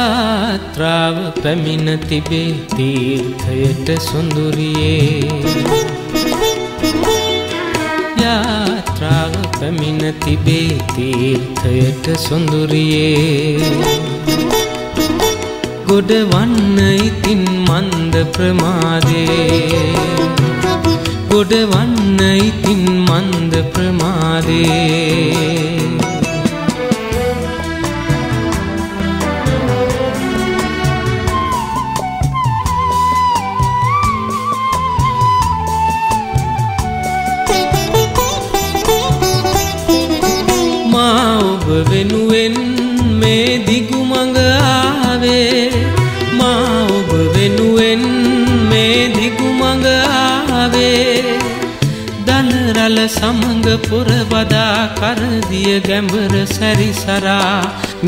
යාත්‍රාව පැමිණ තිබේ තීර්ථයට සොඳුරියේ. යාත්‍රාව පැමිණ තිබේ තීර්ථයට සොඳුරියේ. ගොඩ වන්න ඉතින් මන්ද ප්‍රමාදේ. ගොඩ වන්න ඉතින් මන්ද ප්‍රමාදේ. වෙනුවෙන් මේ දිගු මඟ ආවේ. මා ඔබ වෙනුවෙන් මේ දිගු මඟ ආවේ. දනරල සමඟ පුරබදා කරදිය ගැඹර සැරිසරා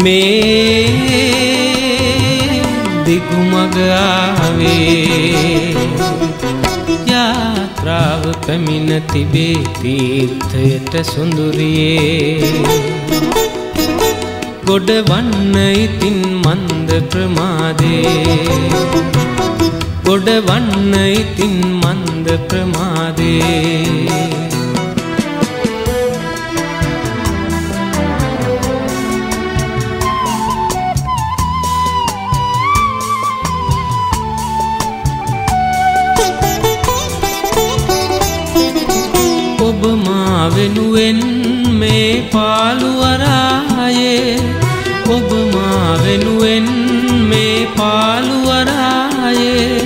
මේ දිගු මඟ ආවේ. යාත්‍රාව පැමිණ තිබේ තීර්ථයට සුඳුරියේ. ගොඩ වන්න ඉතින් මන්ද ප්‍රමාදේ. ගොඩ වන්න ඉතින් මන්ද ප්‍රමාදේ. ඔබ මා වෙනුවෙන් මේ පාළුවරායේ ඔබ මා වෙනුවෙන් මේ පාළුවරායේ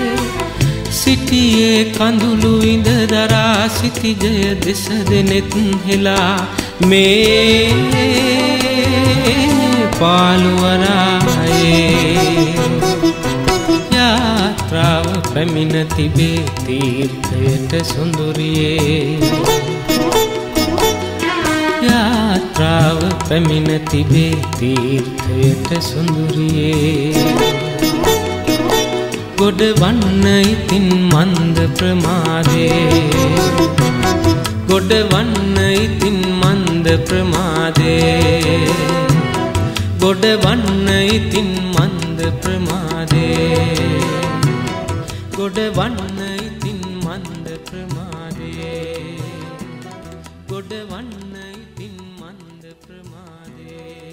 සිටියේ කඳුළු ඉඳ දරා සිටිජය දෙස දෙනෙත් හෙලා මේ පාළුවරායේ යාත්‍රාව පැමිණ තිබේ තීර්ථයට සුඳුරියේ පැමිණ තිබේ තීර්ථයට සුඳුරියේ ගොඩ වන්න ඉතින් මන්ද ප්‍රමාදේ. ගොඩ වන්න ඉතින් මන්ද ප්‍රමාදේ. ගොඩ වන්න ඉතින් මන්ද ප්‍රමාදේ. ගොඩ වන්න ඉතින් මන්ද ප්‍රමාදේ. ගොඩ වන්න प्रमादे।